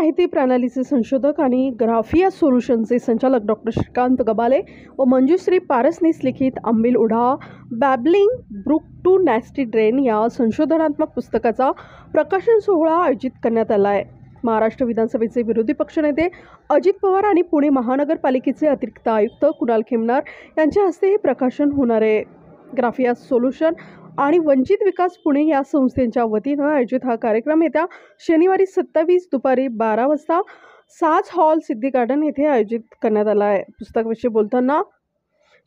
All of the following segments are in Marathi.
माहिती प्रणालीचे संशोधक आणि ग्राफिया सोल्युशनचे संचालक डॉक्टर श्रीकांत गबाले व मंजुश्री पारसनीस लिखित Ambil Odha babbling brook to nasty drain या संशोधनात्मक पुस्तकाचा प्रकाशन सोहळा आयोजित करण्यात आला आहे. महाराष्ट्र विधानसभेचे विरोधी पक्षनेते अजित पवार आणि पुणे महानगरपालिकेचे अतिरिक्त आयुक्त कुणाल खेमनार यांच्या हस्ते हे प्रकाशन होणार आहे. ग्राफिया सोल्युशन आणि वंचित विकास पुणे या संस्थेच्या वतीनं आयोजित हा कार्यक्रम येत्या शनिवारी सत्तावीस दुपारी बारा वाजता साज हॉल सिद्धी गार्डन येथे आयोजित करण्यात आला आहे. पुस्तकाविषयी बोलताना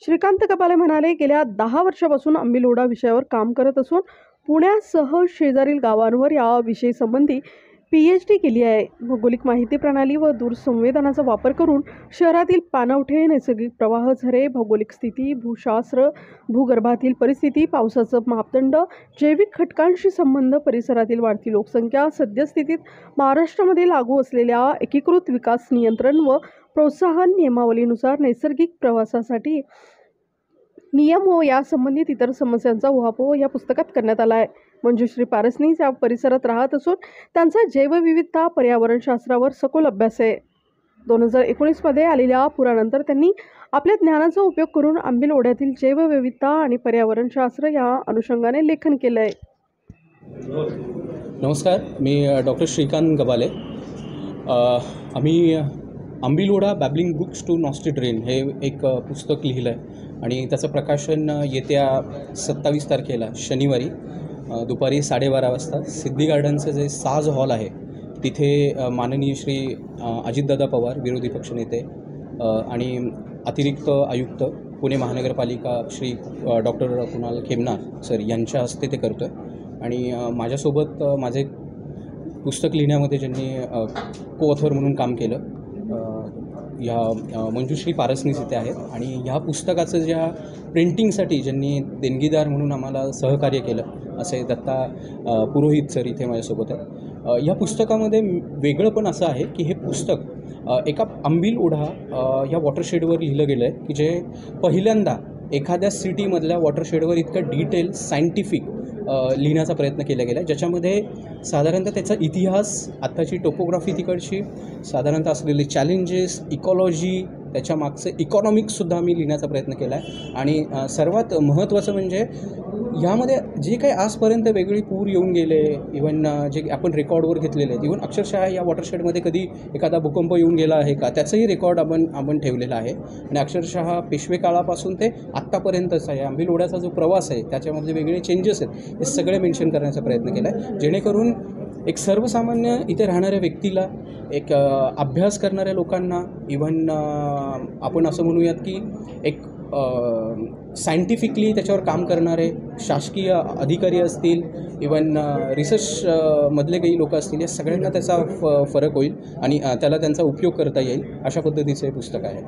श्रीकांत कपाले म्हणाले गेल्या दहा वर्षापासून अंबिलोडा विषयावर काम करत असून पुण्यासह शेजारील गावांवर या विषयीसंबंधी पी एच डी केली आहे. भौगोलिक माहिती प्रणाली व दूरसंवेदनाचा वापर करून शहरातील पाणवठे नैसर्गिक प्रवाह झरे भौगोलिक स्थिती भूशास्त्र भूगर्भातील परिस्थिती पावसाचं मापदंड जैविक घटकांशी संबंध परिसरातील वाढती लोकसंख्या सद्यस्थितीत महाराष्ट्रामध्ये लागू असलेल्या एकीकृत विकास नियंत्रण व प्रोत्साहन नियमावलीनुसार नैसर्गिक प्रवासासाठी नियम व या संबंधित इतर समस्यांचा उहापोह हो, या पुस्तकात करण्यात आला आहे. मंजुश्री पारसनीस या परिसरात राहत असून त्यांचा जैवविविधता पर्यावरणशास्त्रावर सखोल अभ्यास आहे. दोन हजार एकोणीसमध्ये आलेल्या पुरानंतर त्यांनी आपल्या ज्ञानाचा उपयोग करून आंबील ओढ्यातील जैवविविधता आणि पर्यावरणशास्त्र या अनुषंगाने लेखन केलं आहे नमस्कार मी डॉक्टर श्रीकांत गबाले. आम्ही Ambilodha babbling books to nasty drain हे एक पुस्तक लिहिलं आहे आणि त्याचं प्रकाशन येत्या सत्तावीस तारखेला शनिवारी दुपारी साडेबारा वाजता सिद्धी गार्डनचं जे साज हॉल आहे तिथे माननीय श्री अजितदादा पवार विरोधी पक्षनेते आणि अतिरिक्त आयुक्त पुणे महानगरपालिका श्री डॉक्टर कुणाल खेमनार सर यांच्या हस्ते ते करतो आहे आणि माझ्यासोबत माझे पुस्तक लिहिण्यामध्ये ज्यांनी को ऑथर म्हणून काम केलं ह्या मंजुश्री पारसनीस इथे आहेत. आणि ह्या पुस्तकाचं ज्या प्रिंटिंगसाठी ज्यांनी देणगीदार म्हणून आम्हाला सहकार्य केलं असे दत्ता पुरोहित सर इथे माझ्यासोबत आहेत. ह्या या पुस्तकामध्ये वेगळं पण असं आहे की हे पुस्तक एका आंबील ओढा ह्या वॉटरशेडवर लिहिलं गेलं आहे की जे पहिल्यांदा एखाद्या सिटीमधल्या वॉटरशेडवर इतकं डिटेल सायंटिफिक लिहिण्याचा प्रयत्न केला गेला आहे ज्याच्यामध्ये साधारणतः त्याचा इतिहास आत्ताची टोपोग्राफी तिकडची साधारणतः असलेले चॅलेंजेस इकॉलॉजी त्याच्या मागचं इकॉनॉमिक्ससुद्धा आम्ही लिहिण्याचा प्रयत्न केला आहे आणि सर्वात महत्त्वाचं म्हणजे ह्यामध्ये जे काही आजपर्यंत वेगळी पूर येऊन गेले इवन जे आपण रेकॉर्डवर घेतलेले आहेत. इवन अक्षरशः या वॉटरशेडमध्ये कधी एखादा भूकंप येऊन गेला आहे का? त्याचंही रेकॉर्ड आपण आपण ठेवलेला आहे. आणि अक्षरशः पेशवे काळापासून ते आत्तापर्यंतच आहे. आंबील ओढ्याचा जो प्रवास आहे त्याच्यामध्ये वेगळे चेंजेस आहेत हे सगळे मेन्शन करण्याचा प्रयत्न केला आहे जेणेकरून एक सर्वसामान्य इथे राहणाऱ्या व्यक्तीला एक अभ्यास करणाऱ्या लोकांना इव्हन आपण असं म्हणूयात की एक सायंटिफिकली त्याच्यावर काम करणारे शासकीय अधिकारी असतील इवन रिसर्च मधले काही लोक असतील या सगळ्यांना त्याचा फ फरक होईल आणि त्याला त्यांचा उपयोग करता येईल अशा पद्धतीचं हे पुस्तक आहे.